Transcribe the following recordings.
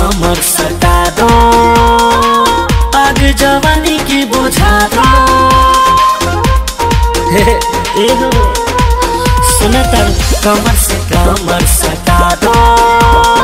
हमर सता दो। आग जवानी की बुझा दो। सुनता कमर से कमर सता दो।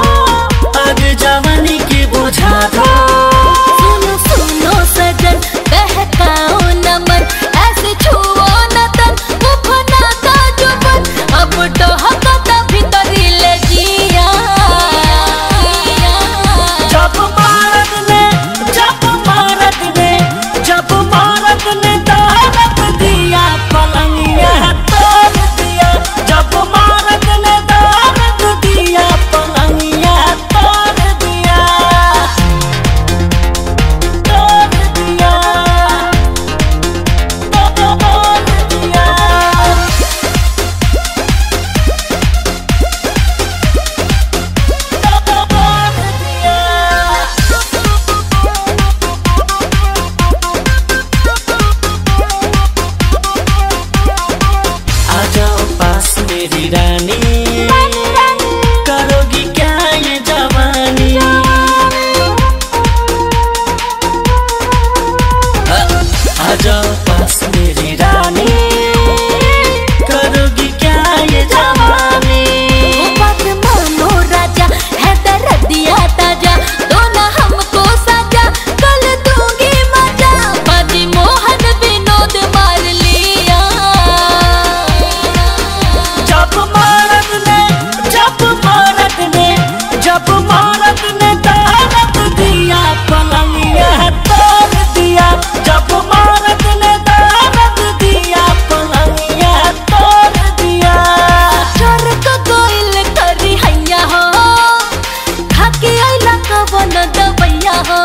न दबैया हो